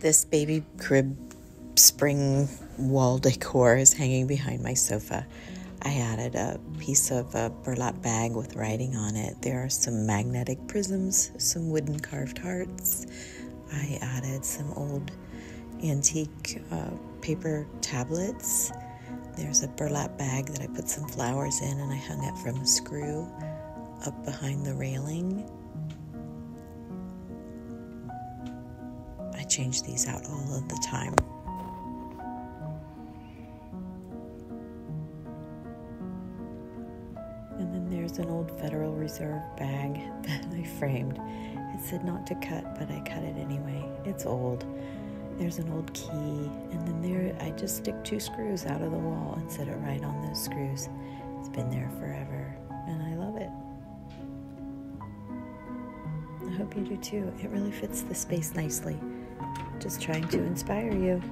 This baby crib spring wall decor is hanging behind my sofa. I added a piece of a burlap bag with writing on it. There are some magnetic prisms, some wooden carved hearts. I added some old antique uh, paper tablets. There's a burlap bag that I put some flowers in and I hung it from a screw up behind the railing. Change these out all of the time. And then there's an old Federal Reserve bag that I framed. It said not to cut, but I cut it anyway. It's old. There's an old key, and then there I just stick two screws out of the wall and set it right on those screws. It's been there forever, and I love it. I hope you do too. It really fits the space nicely. Just trying to inspire you.